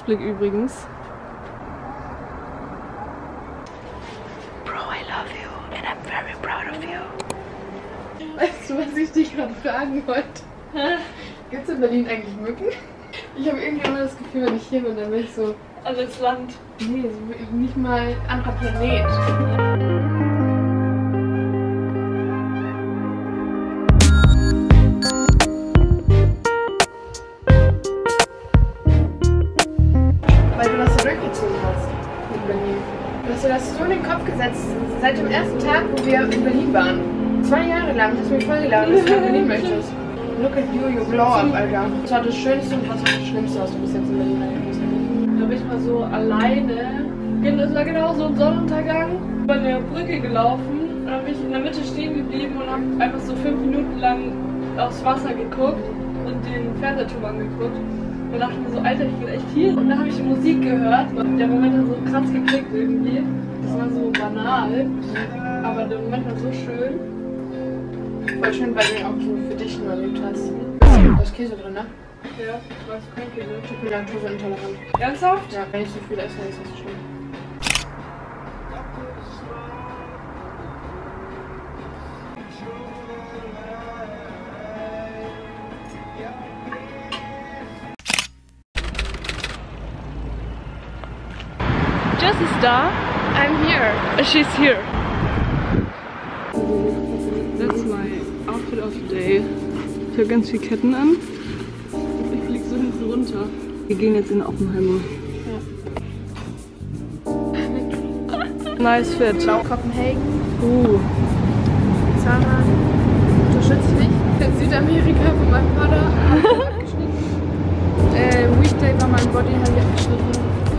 Ausblick übrigens. Bro, I love you and I'm very proud of you. Weißt du, was ich dich gerade fragen wollte? Gibt es in Berlin eigentlich Mücken? Ich habe irgendwie immer das Gefühl, wenn ich hier bin, dann bin ich so, Anderes Land. nee, so nicht mal anderer Planet. Seit dem ersten Tag, wo wir in Berlin waren. Zwei Jahre lang hast du mich vollgeladen, dass du in Berlin möchtest. Look at you, you glow up, Alter. Das war das Schönste und was war das Schlimmste, was du bis jetzt in Berlin erlebt hast. Da bin ich mal so alleine. Es war genau so ein Sonnenuntergang. Über eine Brücke gelaufen. Und dann bin ich in der Mitte stehen geblieben und habe einfach so fünf Minuten lang aufs Wasser geguckt und den Fernsehturm angeguckt. Und dachte mir so, Alter, ich bin echt hier. Und dann habe ich die Musik gehört. Und der Moment hat so krass geklickt irgendwie. Das war so banal. Aber der Moment war so schön. Voll schön, weil du ihn auch so für dich nur erlebt hast. Da ist Käse drin, ne? Ja, ich weiß, kein Käse. Ich bin laktoseintolerant. Ernsthaft? Ja, wenn ich so viel esse, dann ist das so schlimm. Jess ist da. She's here. That's my outfit of the day. Ich habe ganz viele Ketten an. Ich fliege so hinten runter. Wir gehen jetzt in Oppenheimer. Nice fit. Blau Kopenhagen. Uh. Zara. Unterstützt mich. In Südamerika von meinem Vater. äh, Weekday war mein Body, habe ich abgeschnitten.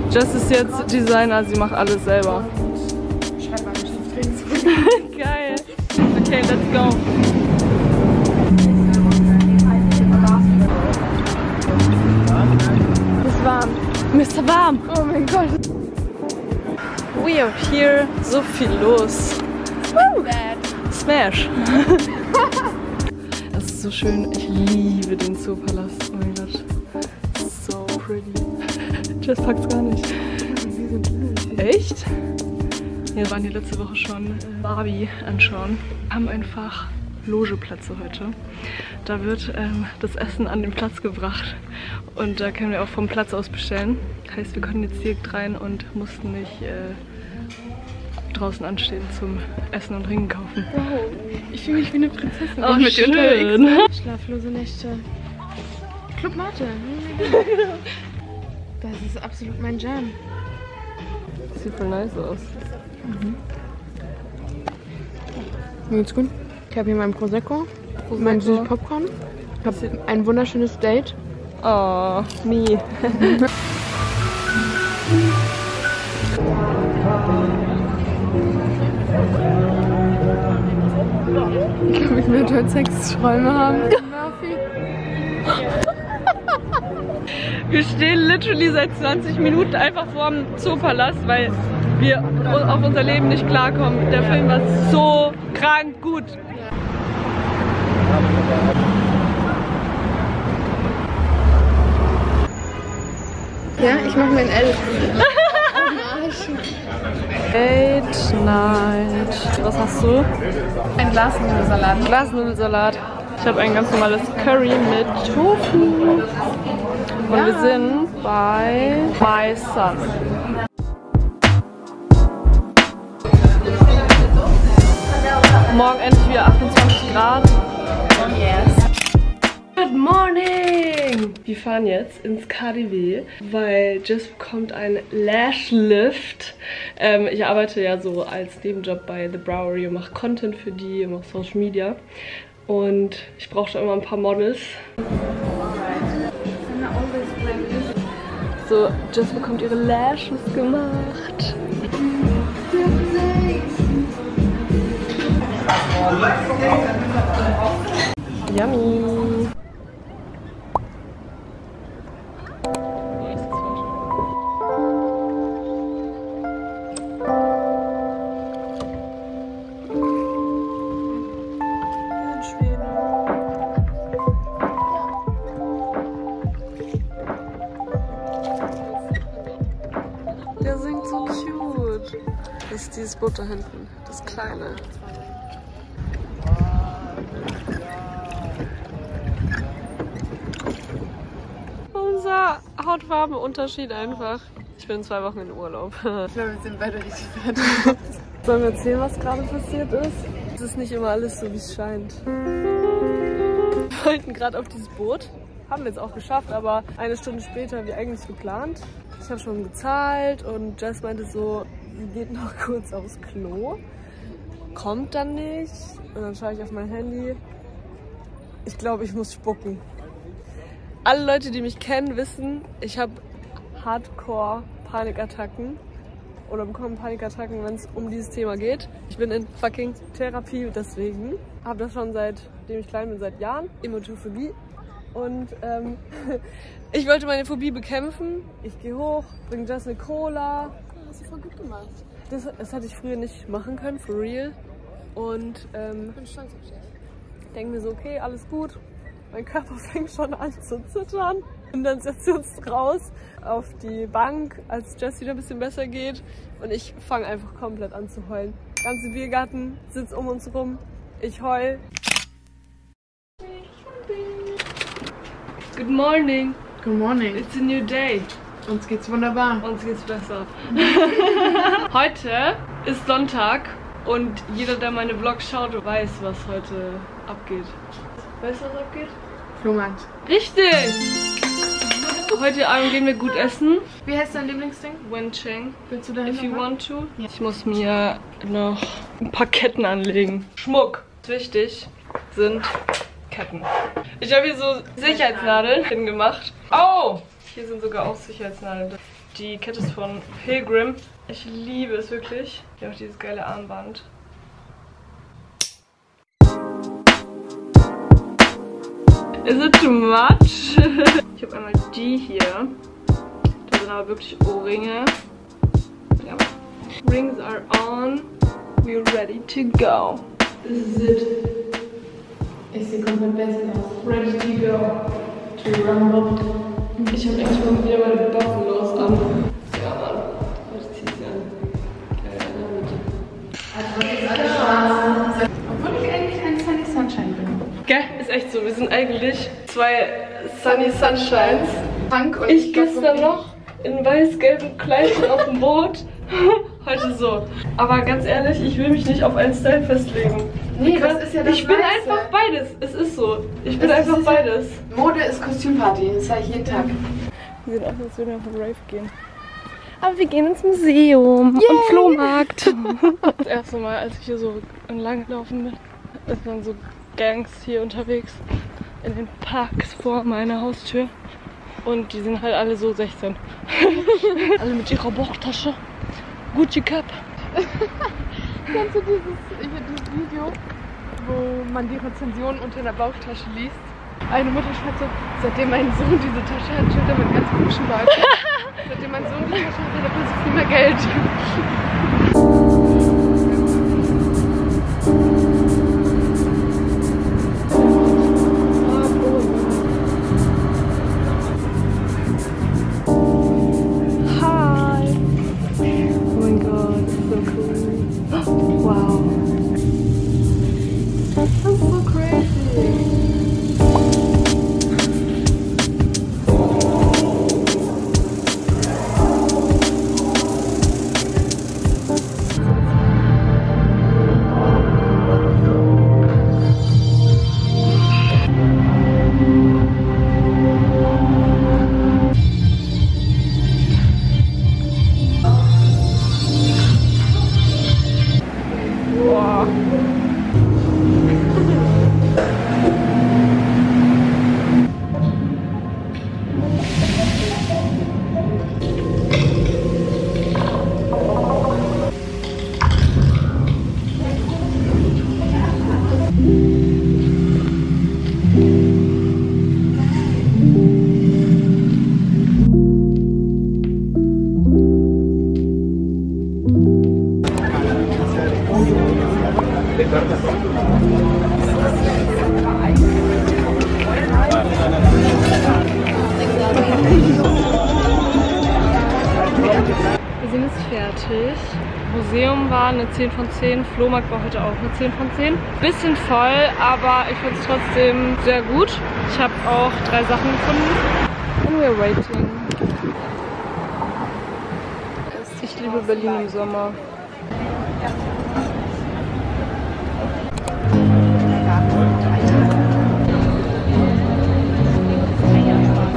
Jess ist jetzt Designer, sie macht alles selber. Geil. Okay, let's go. Ist warm. Mr. Warm. Oh mein Gott. We are here. So viel los. Smash. Das ist so schön. Ich liebe den Zoopalast. Oh mein Gott. So pretty. Jess packt's gar nicht. Echt? Wir waren hier letzte Woche schon äh, Barbie anschauen. Haben einfach Logeplätze heute. Da wird ähm, das Essen an den Platz gebracht und da können wir auch vom Platz aus bestellen. Heißt, wir konnten jetzt direkt rein und mussten nicht äh, draußen anstehen zum Essen und Ringen kaufen. Ich fühle mich wie eine Prinzessin. Oh, wenn ich mit schön. Schlaflose Nächte. Club Mate. Das ist absolut mein Jam. Sieht voll nice aus. Mir geht's gut. Ich habe hier mein Prosecco, mein süßes Popcorn. Ich habe ein wunderschönes Date. Oh, me. Ich glaube, ich werde heute Sexträume haben. Wir stehen literally seit 20 Minuten einfach vorm Zoopalast, weil wir auf unser Leben nicht klarkommen. Der Film war so krank gut. Ja, ich mache mir ein L. Date Night. Was hast du? Ein Glasnudelsalat. Glasnudelsalat. Ich habe ein ganz normales Curry mit Tofu. Und wir sind bei My Son. Morgen endlich wieder 28 Grad. Good morning! Wir fahren jetzt ins KDW, weil Jess bekommt einen Lashlift. Ähm, ich arbeite ja so als Nebenjob bei The Browery und mache Content für die, mache Social Media. Und ich brauchte immer ein paar Models. So, Jess bekommt ihre Lashes gemacht. Yummy. Ist dieses Boot da hinten. Das kleine. Unser Hautfarbenunterschied einfach. Ich bin zwei Wochen in Urlaub. Ich glaube, wir sind beide richtig fertig. Sollen wir erzählen, was gerade passiert ist? Es ist nicht immer alles so, wie es scheint. Wir wollten gerade auf dieses Boot. Haben wir jetzt auch geschafft, aber eine Stunde später wie eigentlich geplant. Ich habe schon gezahlt und Jess meinte so, sie geht noch kurz aufs Klo. Kommt dann nicht. Und dann schaue ich auf mein Handy. Ich glaube, ich muss spucken. Alle Leute, die mich kennen, wissen, ich habe Hardcore-Panikattacken oder bekomme Panikattacken, wenn es um dieses Thema geht. Ich bin in fucking Therapie deswegen. Habe das schon seitdem ich klein bin, seit Jahren. Emotophobie. Und ähm, ich wollte meine Phobie bekämpfen. Ich gehe hoch, bringe Jess eine Cola. Voll gut gemacht. Das, das hatte ich früher nicht machen können, for real. Und ähm, Ich bin stolz auf dich. denke mir so, okay, alles gut. Mein Körper fängt schon an zu zittern. Und dann setzt sie uns raus auf die Bank, als Jess wieder ein bisschen besser geht. Und ich fange einfach komplett an zu heulen. Ganze Biergarten sitzt um uns rum. Ich heul. Good morning. Good morning. It's a new day. Uns geht's wunderbar. Uns geht's besser. heute ist Sonntag und jeder, der meine Vlogs schaut, weiß, was heute abgeht. Weißt du, was abgeht? Flohmarkt. Richtig! Heute Abend gehen wir gut essen. Wie heißt dein Lieblingsding? Wencheng, Willst du dahin if you want to. Ich muss mir noch ein paar Ketten anlegen. Schmuck. Wichtig sind Ketten. Ich habe hier so Sicherheitsnadeln hingemacht. Oh! Hier sind sogar auch Sicherheitsnadeln. Die Kette ist von Pilgrim. Ich liebe es wirklich. Hier auch dieses geile Armband. Is it too much? Ich habe einmal die hier. Da sind aber wirklich Ohrringe. Ja. Rings are on. We're ready to go. This is it. Ich sehe komplett basic aus. Ready to go. To rumble. Ich habe eigentlich mal wieder meine Buffalos an. Ja, Mann. Ich zieh sie an. Geil, Obwohl ich eigentlich ein Sunny Sunshine bin. Gell? Ist echt so. Wir sind eigentlich zwei Sunny Sunshines. Punk und Ich gestern noch in weiß-gelbem Kleid auf dem Boot. Heute so. Aber ganz ehrlich, ich will mich nicht auf einen Style festlegen. Nee, Because das ist ja das Ich bin Weiße. einfach beides. Es ist so. Ich bin Das einfach ist beides. Mode ist Kostümparty, das sage ich jeden Tag. Wir sehen aus, als würden wir auf den Rave gehen. Aber wir gehen ins Museum und Flohmarkt. das erste Mal, als ich hier so entlang gelaufen bin, ist dann so Gangs hier unterwegs in den Parks vor meiner Haustür. Und die sind halt alle so 16. alle mit ihrer Bauchtasche. Gucci Cup. Kennst du dieses, dieses Video, wo man die Rezension unter der Bauchtasche liest? Eine Mutter schreibt so, seitdem mein Sohn diese Tasche hat, er mit ganz komischen Leuten. seitdem mein Sohn die Tasche hat, hat er plötzlich viel mehr Geld. Wir sind jetzt fertig. Museum war eine 10 von 10, Flohmarkt war heute auch eine 10 von 10. Bisschen voll, aber ich fand es trotzdem sehr gut. Ich habe auch drei Sachen gefunden. And we're waiting. Ich liebe Berlin im Sommer.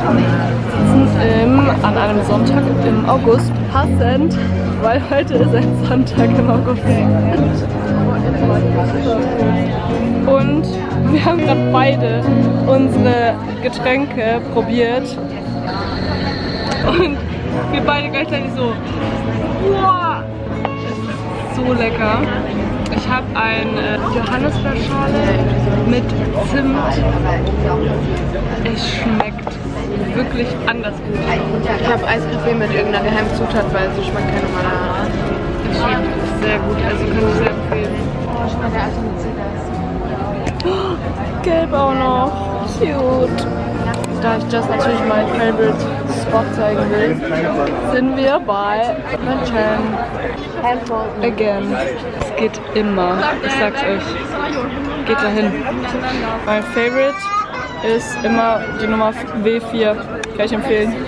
Im, an einem Sonntag im August, passend, weil heute ist ein Sonntag im August. Und wir haben gerade beide unsere Getränke probiert. Und wir beide gleichzeitig so, wow, es ist so lecker. Ich habe eine Johannisbeerschale mit Zimt. Es schmeckt wirklich anders gut. Ich habe Eiskaffee mit irgendeiner Geheimzutat, weil es schmeckt keine normaler. Es schmeckt sehr gut, also kann ich sehr empfehlen. Oh, ich meine, der alte Mercedes. Gelb auch noch. Cute. Da ich das natürlich mein Favorite Spot zeigen will, sind wir bei München. Again. Es geht immer. Ich sag's euch. Geht dahin. Mein Favorite ist immer die Nummer W4. Kann ich empfehlen.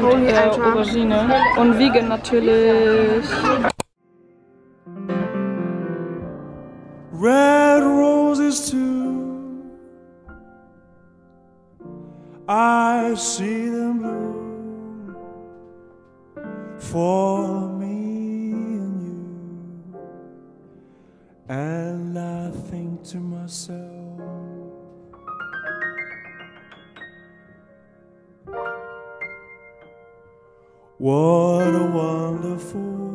Mit äh, Aubergine. Und vegan natürlich. red roses too. I see them bloom for me and you, and I think to myself. What a wonderful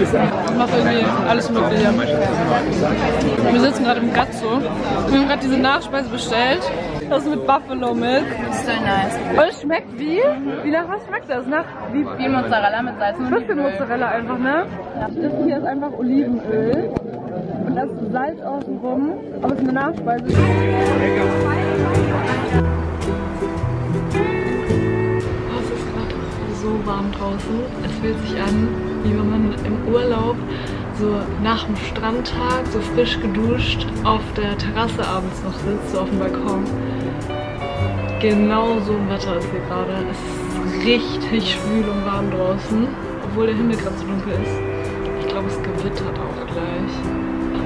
Ich mache irgendwie alles Mögliche. Wir sitzen gerade im Gazzo. Wir haben gerade diese Nachspeise bestellt. Das mit Buffalo Milk. Das ist so nice. Und es schmeckt wie? Wie nach was schmeckt das? Nach wie Wie Mozzarella mit Salz und Büffelmozzarella einfach, ne? Das hier ist einfach Olivenöl. Und das ist Salz außenrum. Aber es ist eine Nachspeise. So warm draußen. Es fühlt sich an, wie wenn man im Urlaub so nach dem Strandtag, so frisch geduscht, auf der Terrasse abends noch sitzt, so auf dem Balkon. Genau so ein Wetter ist hier gerade. Es ist richtig schwül und warm draußen, obwohl der Himmel gerade so dunkel ist. Ich glaube, es gewittert auch gleich.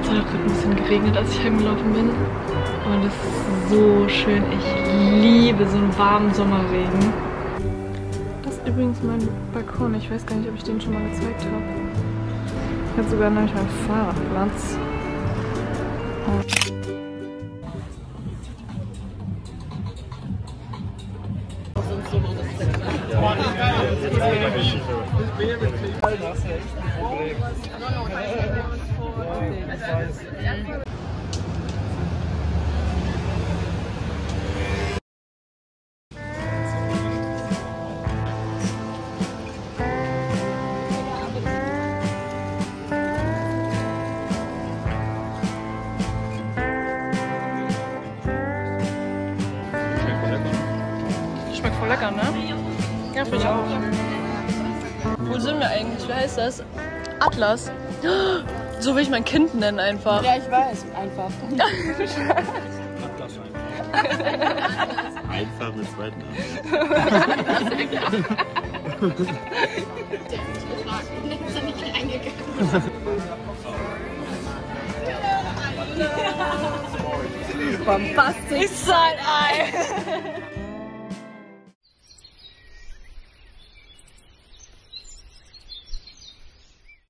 Es hat auch gerade ein bisschen geregnet, als ich heimgelaufen bin. Und es ist so schön. Ich liebe so einen warmen Sommerregen. Übrigens mein Balkon. Ich weiß gar nicht, ob ich den schon mal gezeigt habe. Ich habe sogar nämlich meinen Fahrradplatz. Schmeckt heißt das? Atlas. So will ich mein Kind nennen einfach. Ja, ich weiß. Einfach. Einfach mit zweiten Bombastic Side-Eye.